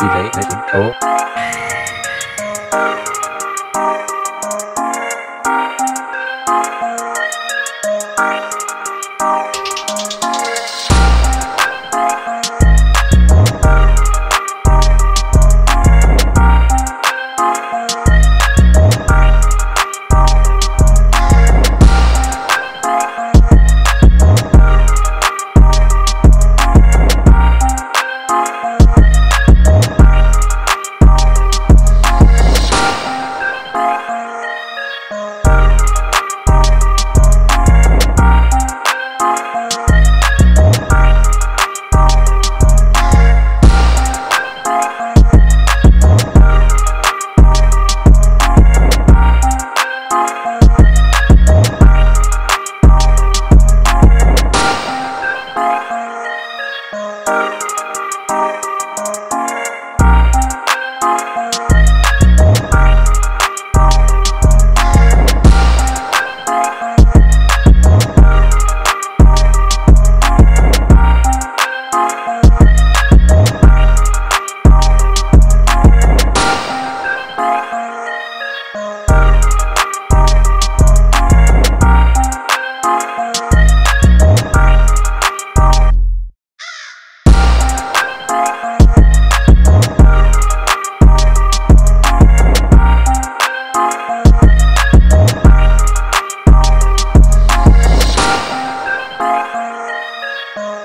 DJ. Oh.